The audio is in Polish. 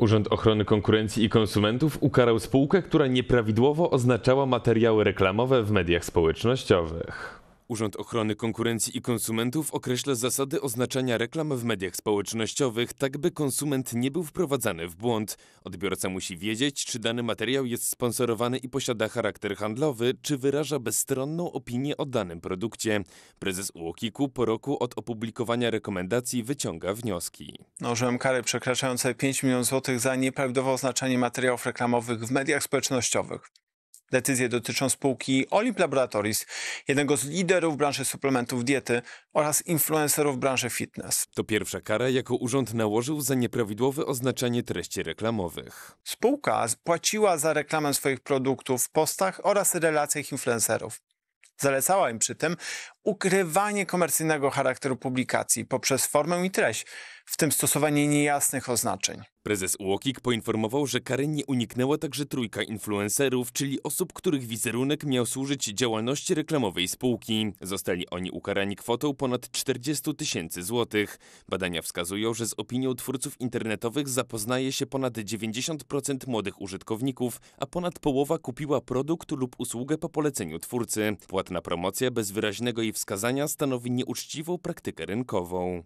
Urząd Ochrony Konkurencji i Konsumentów ukarał spółkę, która nieprawidłowo oznaczała materiały reklamowe w mediach społecznościowych. Urząd Ochrony Konkurencji i Konsumentów określa zasady oznaczania reklam w mediach społecznościowych, tak by konsument nie był wprowadzany w błąd. Odbiorca musi wiedzieć, czy dany materiał jest sponsorowany i posiada charakter handlowy, czy wyraża bezstronną opinię o danym produkcie. Prezes UOKiK-u po roku od opublikowania rekomendacji wyciąga wnioski. Nałożyłem kary przekraczające 5 milionów złotych za nieprawidłowe oznaczanie materiałów reklamowych w mediach społecznościowych. Decyzje dotyczą spółki Olimp Laboratories, jednego z liderów branży suplementów diety oraz influencerów branży fitness. To pierwsza kara, jaką urząd nałożył za nieprawidłowe oznaczanie treści reklamowych. Spółka płaciła za reklamę swoich produktów w postach oraz relacjach influencerów. Zalecała im przy tym ukrywanie komercyjnego charakteru publikacji poprzez formę i treść, w tym stosowanie niejasnych oznaczeń. Prezes UOKiK poinformował, że kary nie uniknęła także trójka influencerów, czyli osób, których wizerunek miał służyć działalności reklamowej spółki. Zostali oni ukarani kwotą ponad 40 tysięcy złotych. Badania wskazują, że z opinią twórców internetowych zapoznaje się ponad 90% młodych użytkowników, a ponad połowa kupiła produkt lub usługę po poleceniu twórcy. Płatna promocja bez wyraźnego wskazania stanowi nieuczciwą praktykę rynkową.